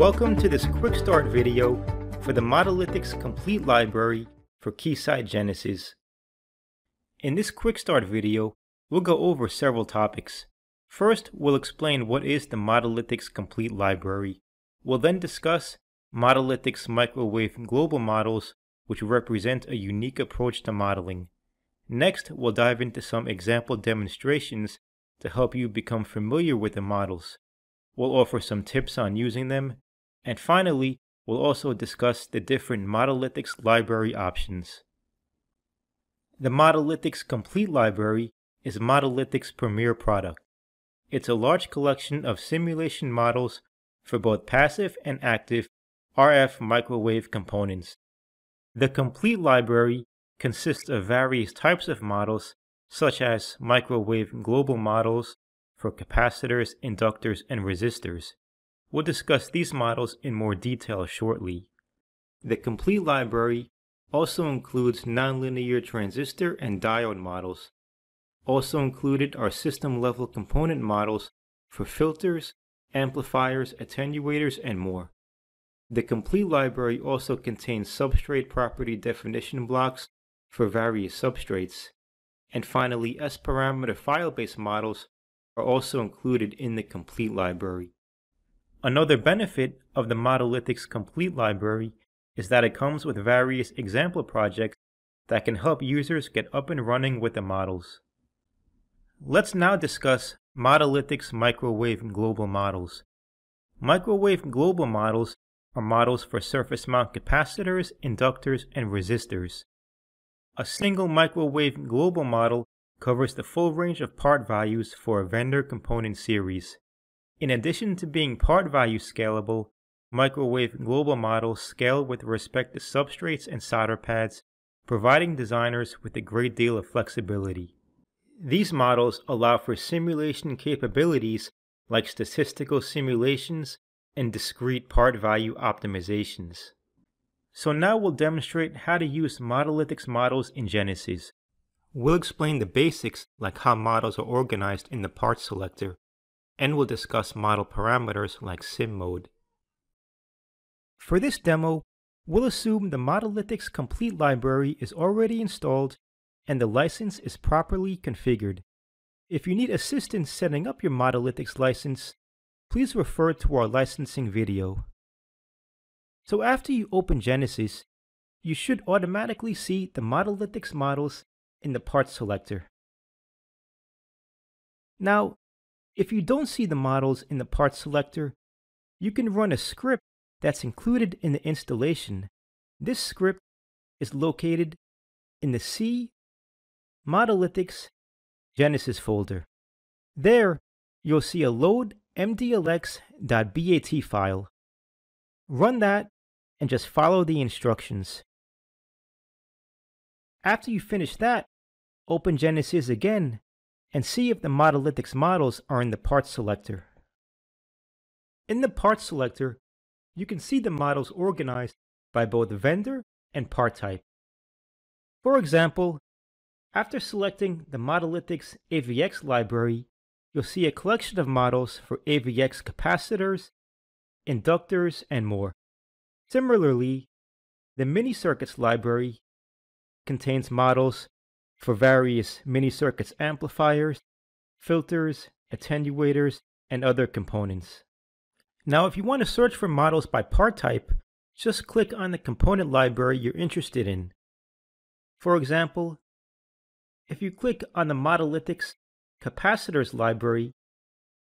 Welcome to this quick start video for the Modelithics Complete Library for Keysight Genesys. In this quick start video, we'll go over several topics. First, we'll explain what is the Modelithics Complete Library. We'll then discuss Modelithics Microwave Global Models, which represent a unique approach to modeling. Next, we'll dive into some example demonstrations to help you become familiar with the models. We'll offer some tips on using them and finally, we'll also discuss the different Modelithics library options. The Modelithics Complete Library is Modelithics' premier product. It's a large collection of simulation models for both passive and active RF microwave components. The complete library consists of various types of models, such as microwave global models for capacitors, inductors, and resistors. We'll discuss these models in more detail shortly. The complete library also includes nonlinear transistor and diode models. Also included are system-level component models for filters, amplifiers, attenuators, and more. The complete library also contains substrate property definition blocks for various substrates. And finally, S-parameter file-based models are also included in the complete library. Another benefit of the Modelithics Complete Library is that it comes with various example projects that can help users get up and running with the models. Let's now discuss Modelithics Microwave Global Models. Microwave Global Models are models for surface mount capacitors, inductors, and resistors. A single microwave global model covers the full range of part values for a vendor component series. In addition to being part value scalable, microwave global models scale with respect to substrates and solder pads, providing designers with a great deal of flexibility. These models allow for simulation capabilities like statistical simulations and discrete part value optimizations. So now we'll demonstrate how to use Modelithics models in Genesys. We'll explain the basics like how models are organized in the part selector and we'll discuss model parameters like sim mode. For this demo, we'll assume the Modelithics complete library is already installed and the license is properly configured. If you need assistance setting up your Modelithics license, please refer to our licensing video. So after you open Genesys, you should automatically see the Modelithics models in the part selector. Now, if you don't see the models in the parts selector, you can run a script that's included in the installation. This script is located in the C Modelithics Genesys folder. There, you'll see a load mdlx.bat file. Run that and just follow the instructions. After you finish that, open Genesys again and see if the Modelithics models are in the Parts selector. In the Parts selector, you can see the models organized by both vendor and part type. For example, after selecting the Modelithics AVX library, you'll see a collection of models for AVX capacitors, inductors, and more. Similarly, the Mini Circuits library contains models for various mini circuits amplifiers, filters, attenuators, and other components. Now if you want to search for models by part type, just click on the component library you're interested in. For example, if you click on the Modelithics capacitors library,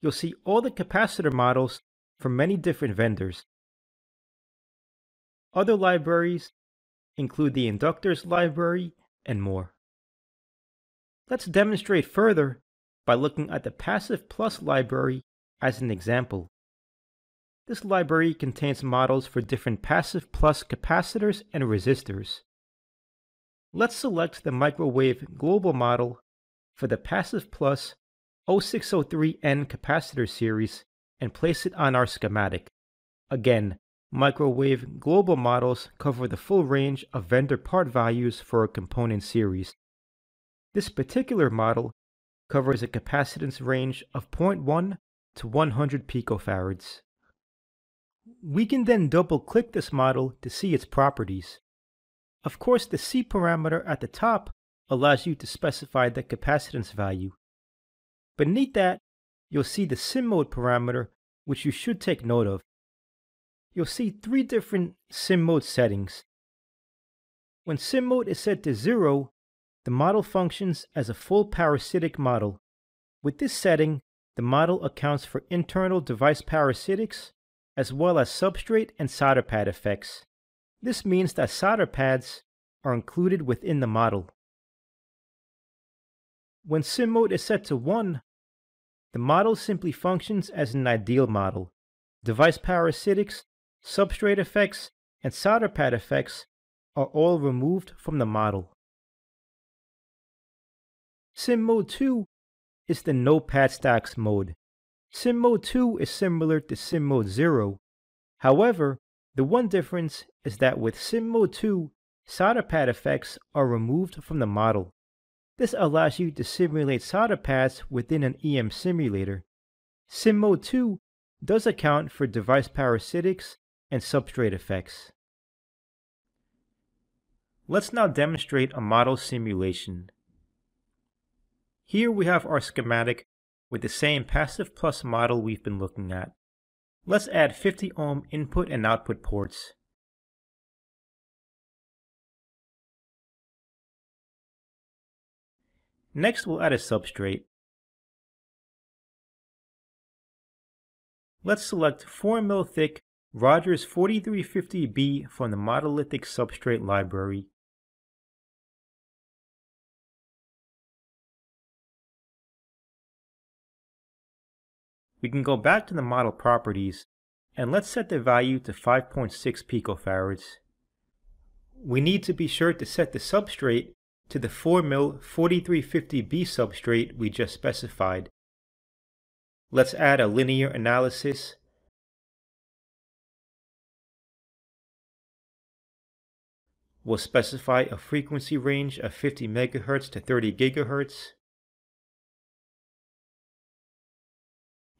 you'll see all the capacitor models from many different vendors. Other libraries include the inductors library and more. Let's demonstrate further by looking at the Passive Plus library as an example. This library contains models for different Passive Plus capacitors and resistors. Let's select the microwave global model for the Passive Plus 0603N capacitor series and place it on our schematic. Again, microwave global models cover the full range of vendor part values for a component series. This particular model covers a capacitance range of 0.1 to 100 picofarads. We can then double click this model to see its properties. Of course, the C parameter at the top allows you to specify the capacitance value. Beneath that, you'll see the sim mode parameter, which you should take note of. You'll see three different sim mode settings. When sim mode is set to zero, the model functions as a full parasitic model. With this setting, the model accounts for internal device parasitics, as well as substrate and solder pad effects. This means that solder pads are included within the model. When sim mode is set to 1, the model simply functions as an ideal model. Device parasitics, substrate effects, and solder pad effects are all removed from the model. Sim mode 2 is the no pad stacks mode. Sim mode 2 is similar to Sim mode 0. However, the one difference is that with Sim mode 2, solder pad effects are removed from the model. This allows you to simulate solder pads within an EM simulator. Sim mode 2 does account for device parasitics and substrate effects. Let's now demonstrate a model simulation. Here we have our schematic with the same passive plus model we've been looking at. Let's add 50 ohm input and output ports. Next we'll add a substrate. Let's select 4 mil thick Rogers 4350B from the Modelithics substrate library we can go back to the model properties and let's set the value to 5.6 picofarads. We need to be sure to set the substrate to the 4mil 4350B substrate we just specified. Let's add a linear analysis. We'll specify a frequency range of 50 MHz to 30 GHz.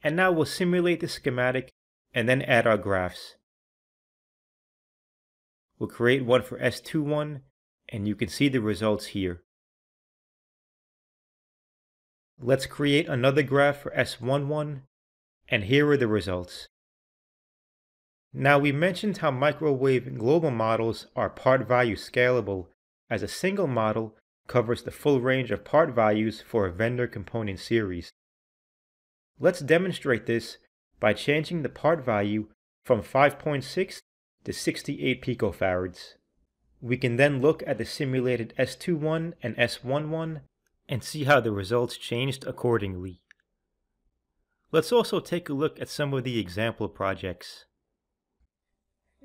And now we'll simulate the schematic and then add our graphs. We'll create one for S21 and you can see the results here. Let's create another graph for S11 and here are the results. Now we mentioned how microwave global models are part value scalable as a single model covers the full range of part values for a vendor component series. Let's demonstrate this by changing the part value from 5.6 to 68 picofarads. We can then look at the simulated S21 and S11 and see how the results changed accordingly. Let's also take a look at some of the example projects.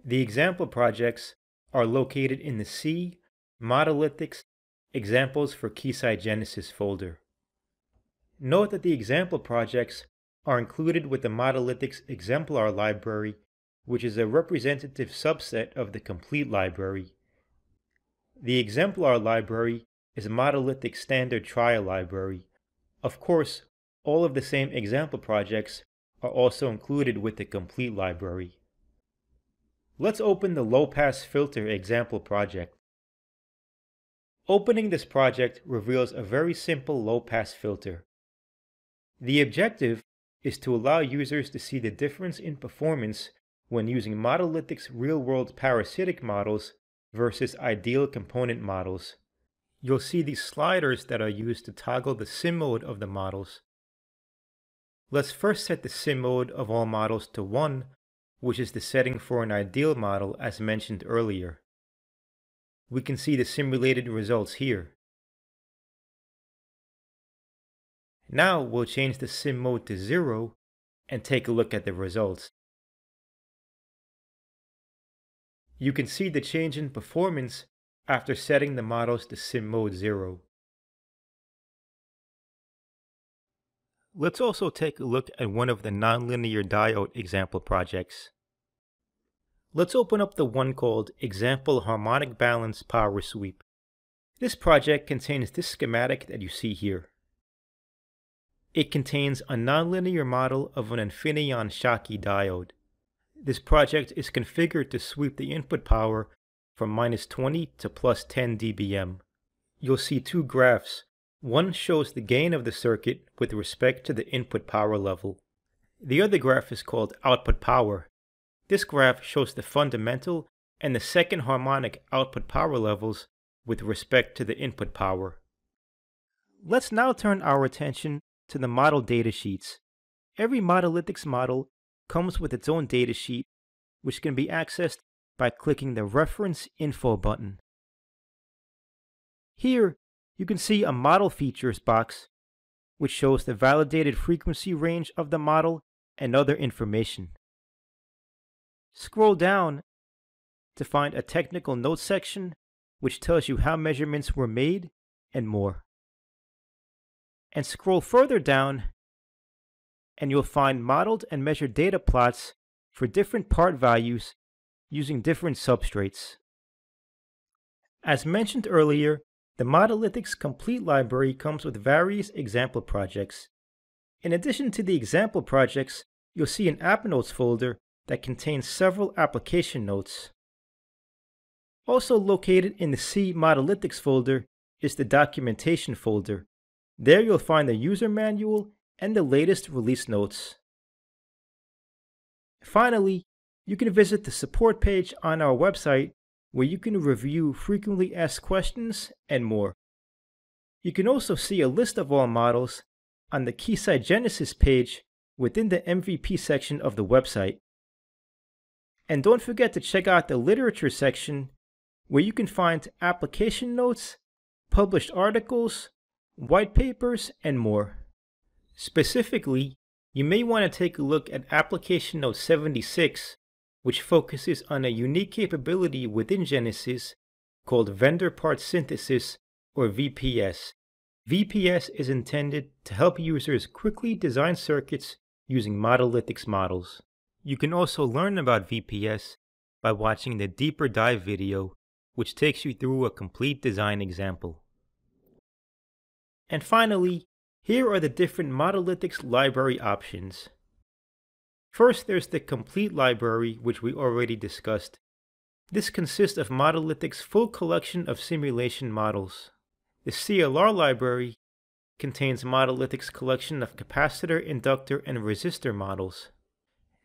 The example projects are located in the C Modelithics Examples for Keysight Genesys folder. Note that the example projects are included with the Modelithics exemplar library, which is a representative subset of the complete library. The exemplar library is a Modelithics standard trial library. Of course, all of the same example projects are also included with the complete library. Let's open the low-pass filter example project. Opening this project reveals a very simple low-pass filter. The objective is to allow users to see the difference in performance when using Modelithics' real-world parasitic models versus ideal component models. You'll see these sliders that are used to toggle the sim mode of the models. Let's first set the sim mode of all models to 1, which is the setting for an ideal model as mentioned earlier. We can see the simulated results here. Now we'll change the sim mode to zero and take a look at the results. You can see the change in performance after setting the models to sim mode 0. Let's also take a look at one of the nonlinear diode example projects. Let's open up the one called Example Harmonic Balance Power Sweep. This project contains this schematic that you see here. It contains a nonlinear model of an Infineon Schottky diode. This project is configured to sweep the input power from minus 20 to plus 10 dBm. You'll see two graphs. One shows the gain of the circuit with respect to the input power level. The other graph is called output power. This graph shows the fundamental and the second harmonic output power levels with respect to the input power. Let's now turn our attention to the model datasheets. Every Modelithics model comes with its own datasheet, which can be accessed by clicking the Reference Info button. Here, you can see a Model Features box, which shows the validated frequency range of the model and other information. Scroll down to find a Technical Notes section, which tells you how measurements were made and more. And scroll further down and you'll find modeled and measured data plots for different part values using different substrates. As mentioned earlier, the Modelithics Complete Library comes with various example projects. In addition to the example projects, you'll see an App Notes folder that contains several application notes. Also located in the C Modelithics folder is the Documentation folder. There you'll find the user manual and the latest release notes. Finally, you can visit the support page on our website where you can review frequently asked questions and more. You can also see a list of all models on the Keysight Genesys page within the MVP section of the website. And don't forget to check out the literature section where you can find application notes, published articles, white papers, and more. Specifically, you may want to take a look at Application Note 76, which focuses on a unique capability within Genesys called Vendor Part Synthesis, or VPS. VPS is intended to help users quickly design circuits using Modelithics models. You can also learn about VPS by watching the deeper dive video, which takes you through a complete design example. And finally, here are the different Modelithics library options. First, there's the complete library, which we already discussed. This consists of Modelithics' full collection of simulation models. The CLR library contains Modelithics' collection of capacitor, inductor, and resistor models.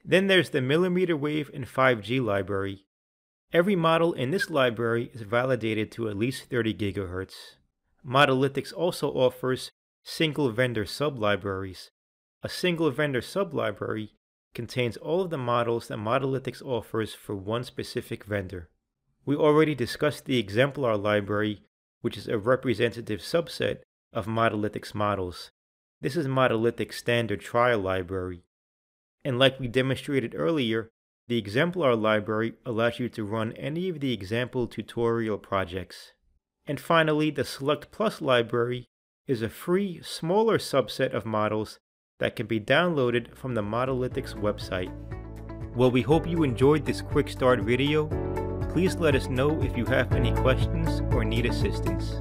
Then there's the millimeter wave and 5G library. Every model in this library is validated to at least 30 GHz. Modelithics also offers single vendor sublibraries. A single vendor sublibrary contains all of the models that Modelithics offers for one specific vendor. We already discussed the exemplar library, which is a representative subset of Modelithics models. This is Modelithics standard trial library. And like we demonstrated earlier, the exemplar library allows you to run any of the example tutorial projects. And finally, the Select Plus library is a free, smaller subset of models that can be downloaded from the Modelithics website. Well, we hope you enjoyed this quick start video. Please let us know if you have any questions or need assistance.